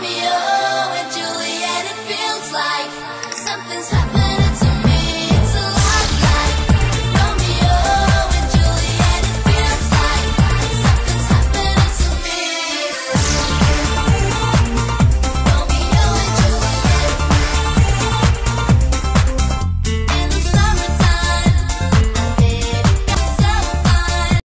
me